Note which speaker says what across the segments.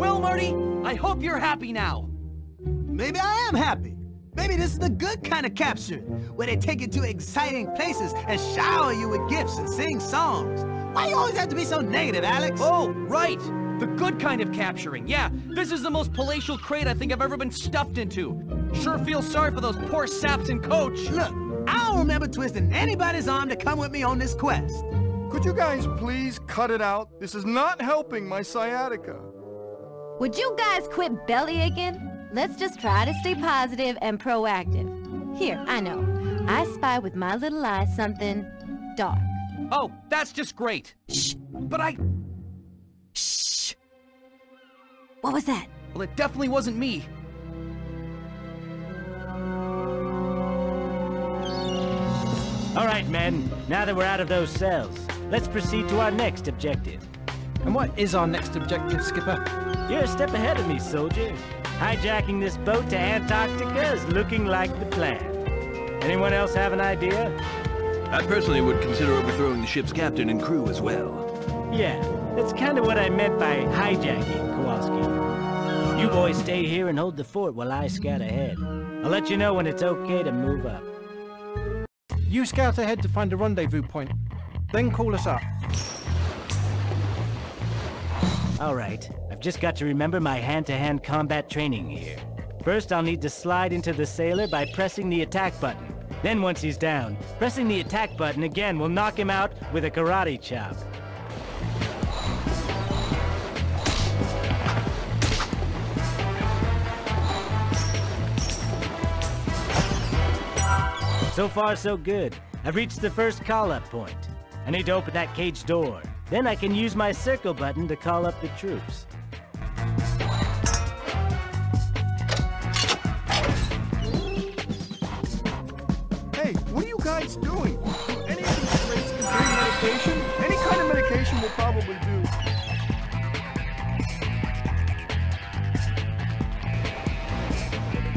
Speaker 1: Well, Marty, I hope you're happy now.
Speaker 2: Maybe I am happy. Maybe this is the good kind of capture, where they take you to exciting places and shower you with gifts and sing songs. Why you always have to be so negative, Alex?
Speaker 1: Oh, right! The good kind of capturing. Yeah, this is the most palatial crate I think I've ever been stuffed into. Sure feel sorry for those poor saps and coach.
Speaker 2: Look, remember twisting anybody's arm to come with me on this quest.
Speaker 3: Could you guys please cut it out? This is not helping my sciatica.
Speaker 4: Would you guys quit belly aching? Let's just try to stay positive and proactive. Here, I know. I spy with my little eye something dark.
Speaker 1: Oh, that's just great. Shh. But I...
Speaker 4: Shh. What was that?
Speaker 1: Well, it definitely wasn't me.
Speaker 5: All right, men. Now that we're out of those cells, let's proceed to our next objective.
Speaker 6: And what is our next objective, Skipper?
Speaker 5: You're a step ahead of me, soldier. Hijacking this boat to Antarctica is looking like the plan. Anyone else have an idea?
Speaker 7: I personally would consider overthrowing the ship's captain and crew as well.
Speaker 5: Yeah, that's kind of what I meant by hijacking, Kowalski. You boys stay here and hold the fort while I scout ahead. I'll let you know when it's okay to move up.
Speaker 6: You scout ahead to find a rendezvous point. Then call us up.
Speaker 5: All right, I've just got to remember my hand-to-hand -hand combat training here. First, I'll need to slide into the sailor by pressing the attack button. Then once he's down, pressing the attack button again will knock him out with a karate chop. So far, so good. I've reached the first call-up point. I need to open that cage door. Then I can use my circle button to call up the troops.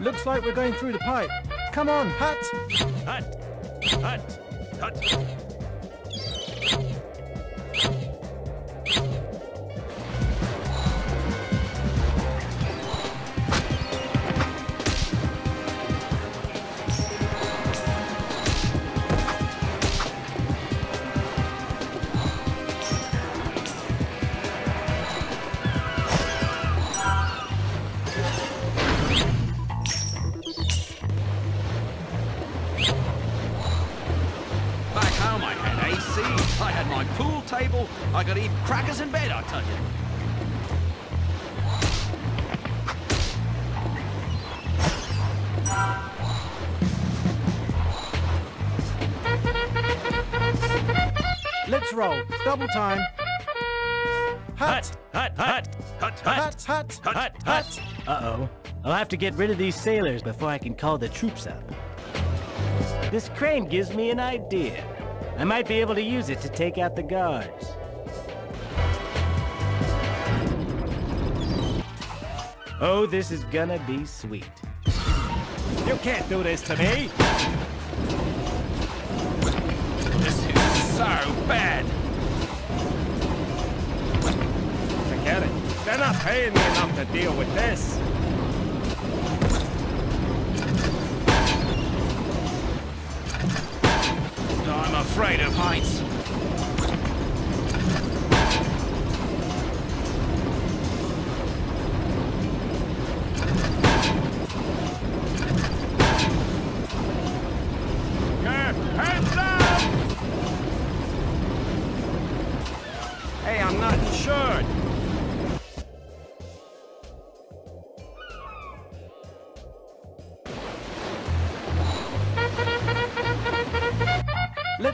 Speaker 5: Looks like
Speaker 6: we're going through the pipe. Come on, Hut!
Speaker 5: Hut! Hut! Hut!
Speaker 7: Pool table, I could eat crackers in bed, I tell you.
Speaker 6: Let's roll. Double time.
Speaker 5: Hut! Hut! Hut! Hut! Hut!
Speaker 3: hut,
Speaker 5: Hut! Hut! Uh-oh. I'll have to get rid of these sailors before I can call the troops up. This crane gives me an idea. I might be able to use it to take out the guards. Oh, this is gonna be sweet. You can't do this to me!
Speaker 7: This is so bad.
Speaker 5: Forget it. They're not paying me enough to deal with this. Points.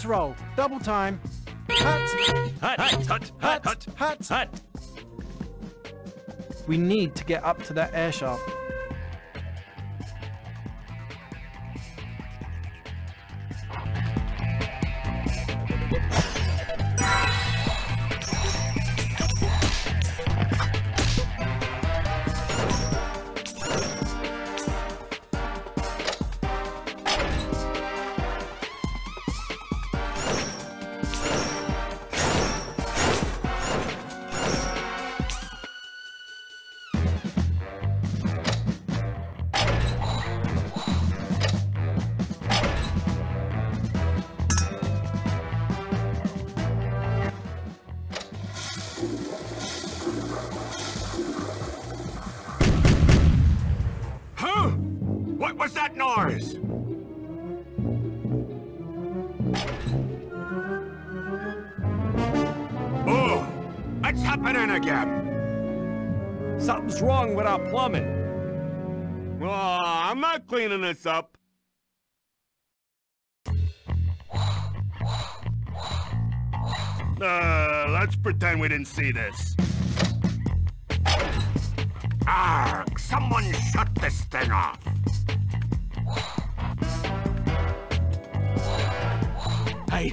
Speaker 6: Let's roll. Double time.
Speaker 8: Hut, hut, hut,
Speaker 5: Hut,
Speaker 6: hut, hut,
Speaker 8: hut. hut.
Speaker 6: We need to get up to that air shaft.
Speaker 5: Again.
Speaker 9: Something's wrong with our plumbing.
Speaker 5: Oh, I'm not cleaning this up. Uh, let's pretend we didn't see this. Arg! Someone shut this thing off. Hey,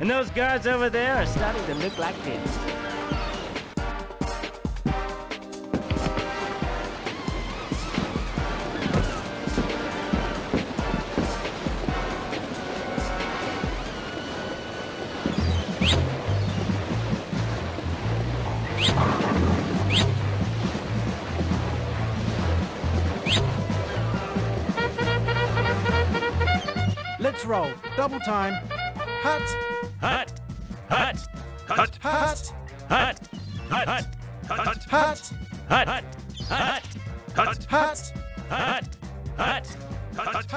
Speaker 8: And those guards over there are starting to look like this.
Speaker 6: Let's roll. Double time. Hut,
Speaker 8: Hut, hut,
Speaker 5: hut,
Speaker 6: hut,
Speaker 8: hut, hut, hut,
Speaker 5: hut,
Speaker 6: hut,
Speaker 8: hut, hut, hut,
Speaker 5: hut,
Speaker 6: hut,
Speaker 8: hut, hut,
Speaker 5: hut,
Speaker 6: hut,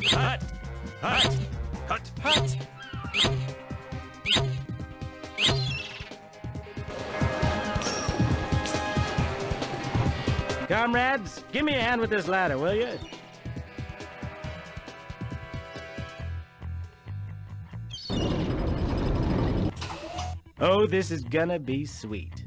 Speaker 8: hut, hut.
Speaker 5: hut.
Speaker 6: hut.
Speaker 8: Comrades, give me a hand with this ladder, will you? Oh, this is gonna be sweet.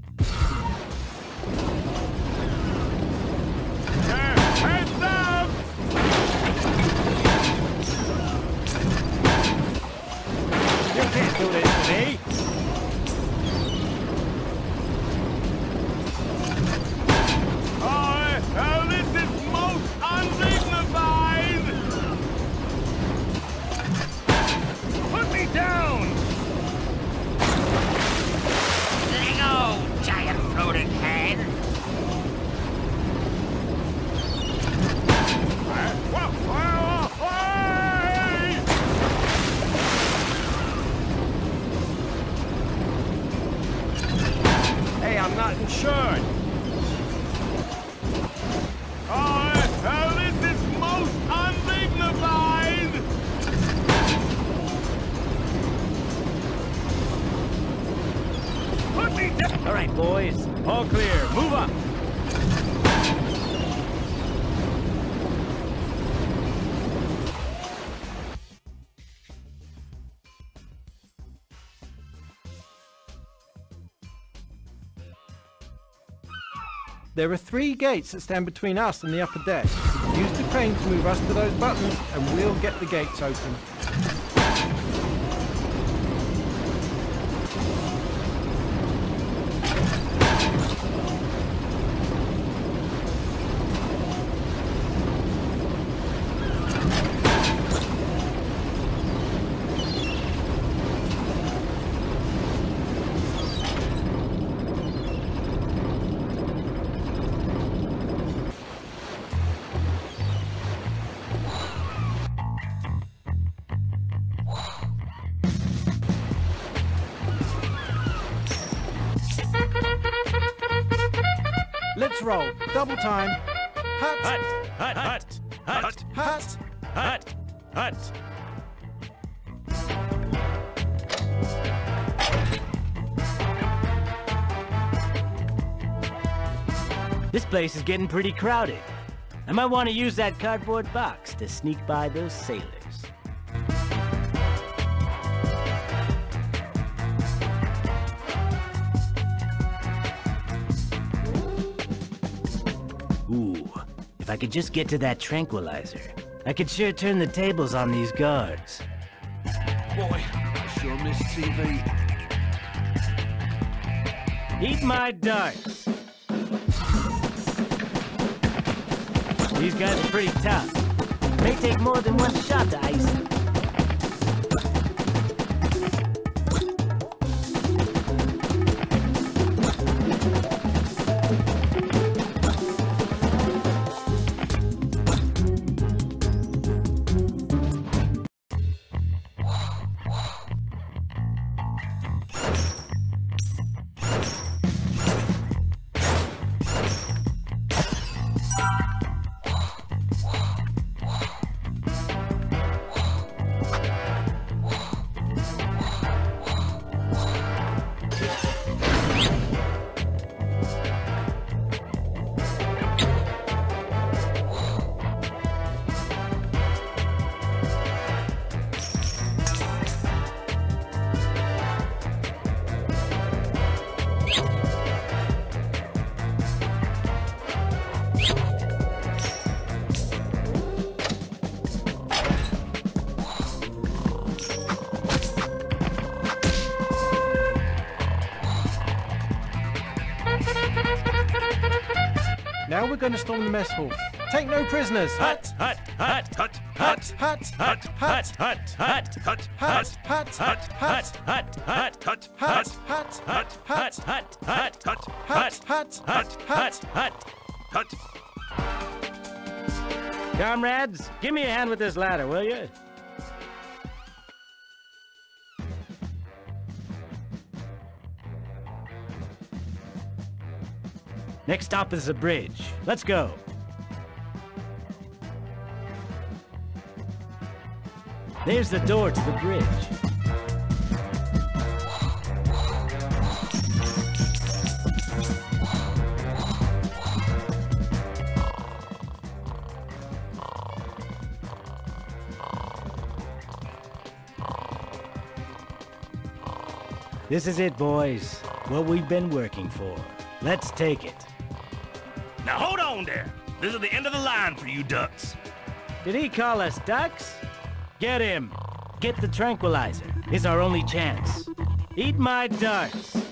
Speaker 8: All right, boys. All clear. Move up.
Speaker 6: There are three gates that stand between us and the upper deck. Use the crane to move us to those buttons and we'll get the gates open. Roll. Double time. Hut.
Speaker 9: Hut, hut, hut, hut,
Speaker 6: Hut.
Speaker 9: hut, hut.
Speaker 5: This place is getting pretty crowded. I might want to use that cardboard box to sneak by those sailors. I could just get to that tranquilizer, I could sure turn the tables on these guards.
Speaker 7: Boy, I sure miss TV.
Speaker 5: Eat my darts. These guys are pretty tough. May take more than one shot to ice them.
Speaker 6: Now we're going to storm the mess hall. Take no prisoners.
Speaker 9: Hut, hut, hut, hut, hut,
Speaker 6: Hut.
Speaker 9: hut, hut, hut, hut, hut,
Speaker 6: Hut.
Speaker 9: hut,
Speaker 6: Hut.
Speaker 9: hut, hut, hut, hut, hut,
Speaker 6: Hut.
Speaker 9: hut, hut, hut, hut, hut, hut,
Speaker 6: Hut.
Speaker 9: hut,
Speaker 6: Hut.
Speaker 9: hut, hut, hut.
Speaker 5: Comrades, give me a hand with this ladder, will you? Next stop is the bridge. Let's go. There's the door to the bridge. This is it, boys. What we've been working for. Let's take it.
Speaker 9: Now hold on there. This is the end of the line for you ducks.
Speaker 5: Did he call us ducks? Get him. Get the tranquilizer. It's our only chance. Eat my darts.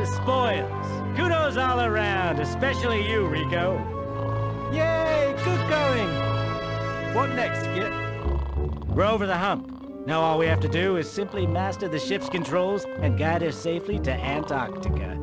Speaker 5: The spoils. Kudos all around, especially you, Rico.
Speaker 6: Yay, good going. What next, Skip?
Speaker 5: We're over the hump. Now all we have to do is simply master the ship's controls and guide us safely to Antarctica.